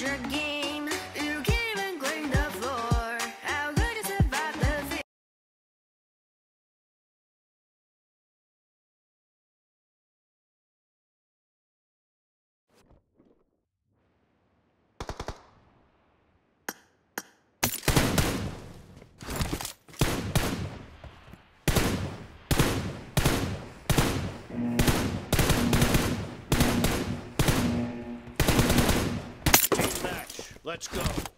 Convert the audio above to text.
your Let's go.